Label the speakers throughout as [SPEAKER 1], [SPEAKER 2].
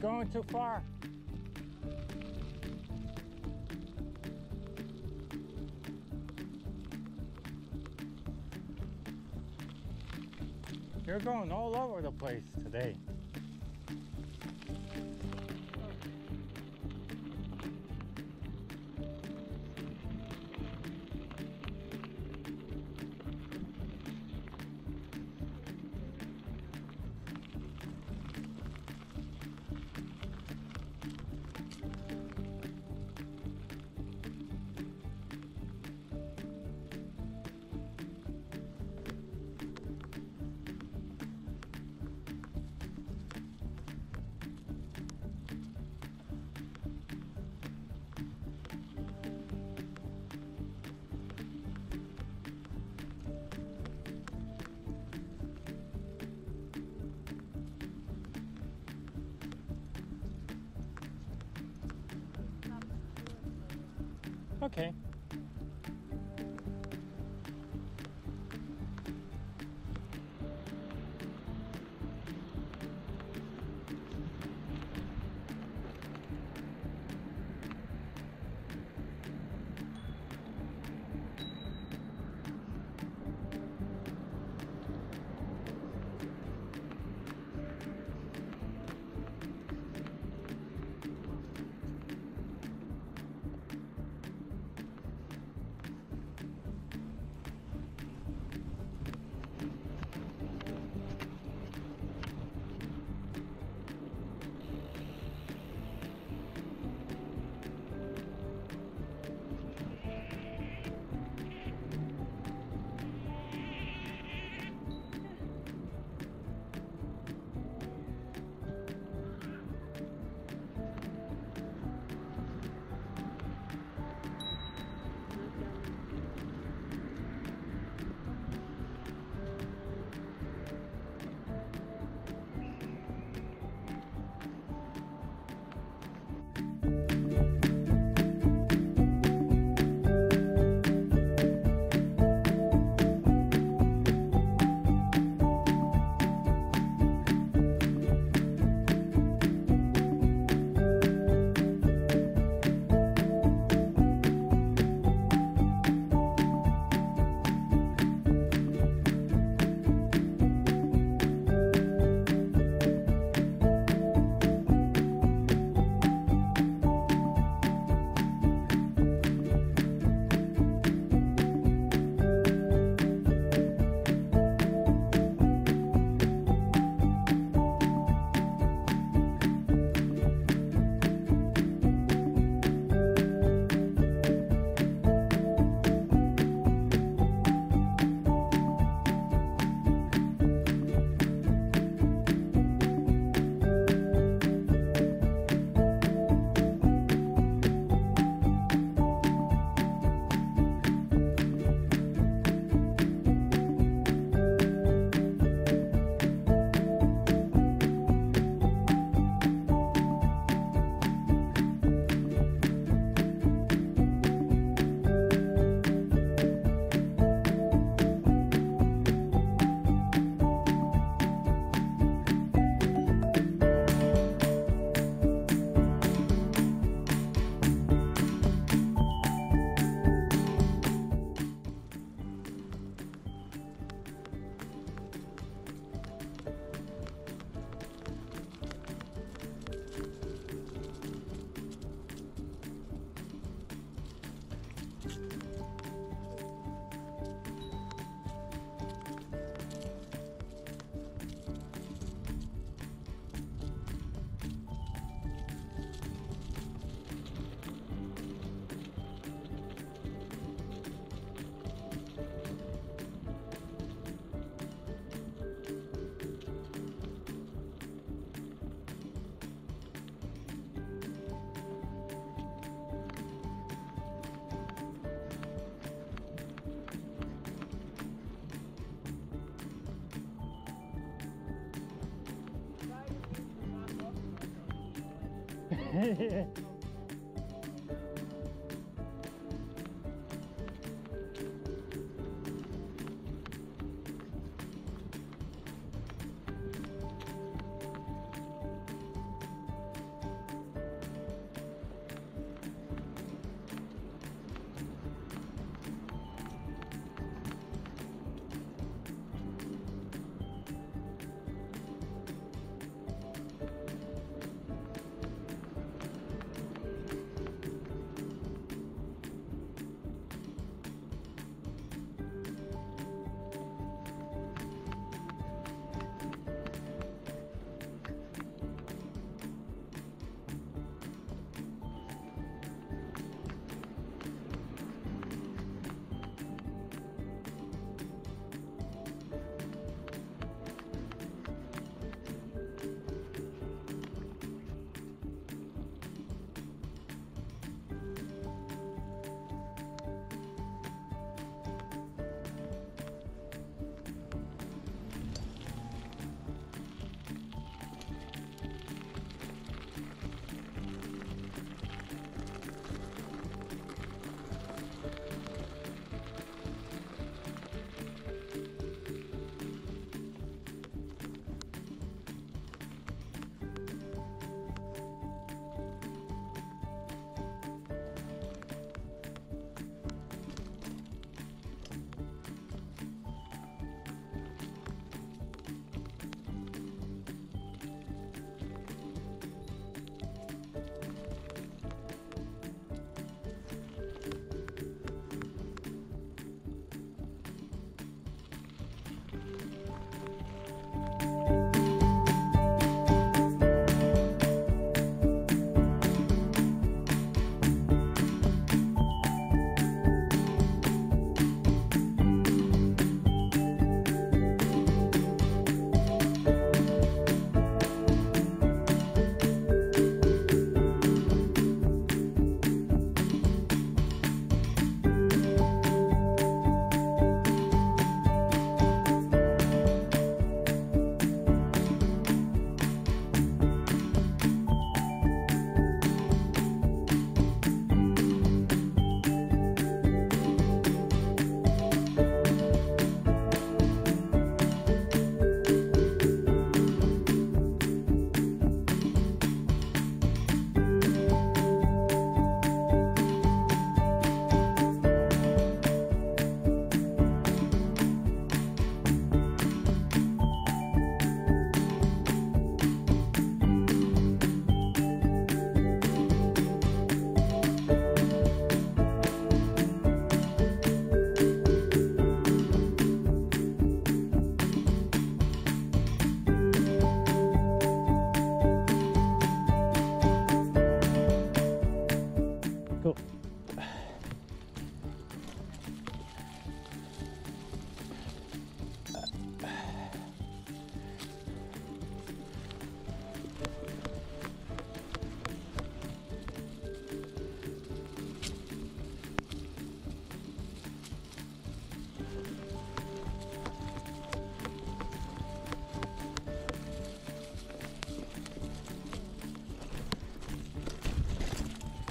[SPEAKER 1] You're going too far. You're going all over the place today. Okay. yeah.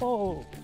[SPEAKER 1] Oh.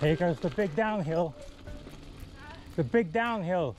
[SPEAKER 1] Here comes the big downhill. The big downhill.